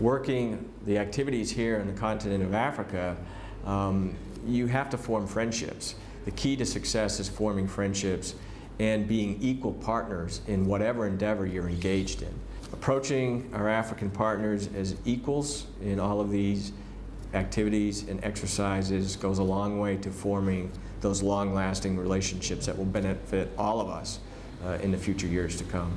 Working the activities here in the continent of Africa, um, you have to form friendships. The key to success is forming friendships and being equal partners in whatever endeavor you're engaged in. Approaching our African partners as equals in all of these activities and exercises goes a long way to forming those long-lasting relationships that will benefit all of us uh, in the future years to come.